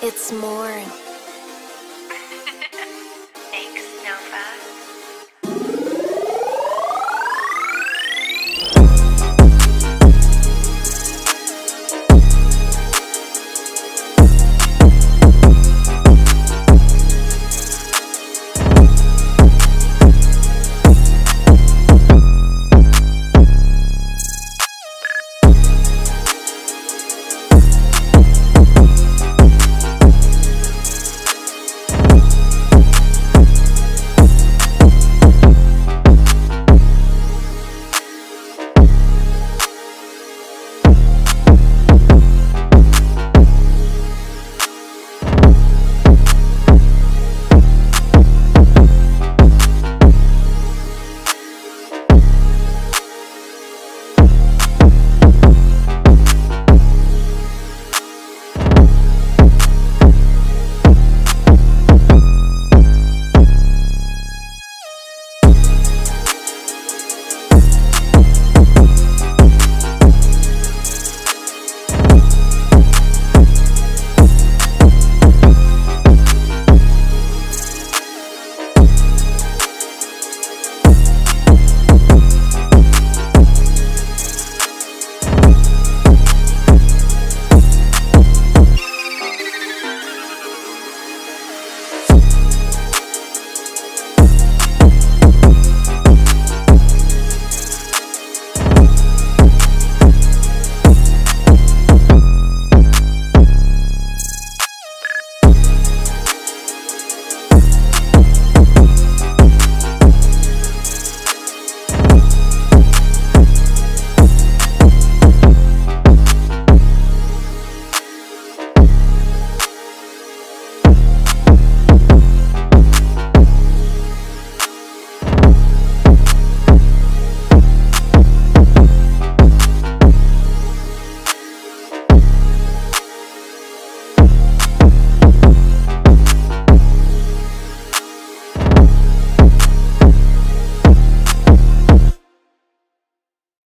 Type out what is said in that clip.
It's more.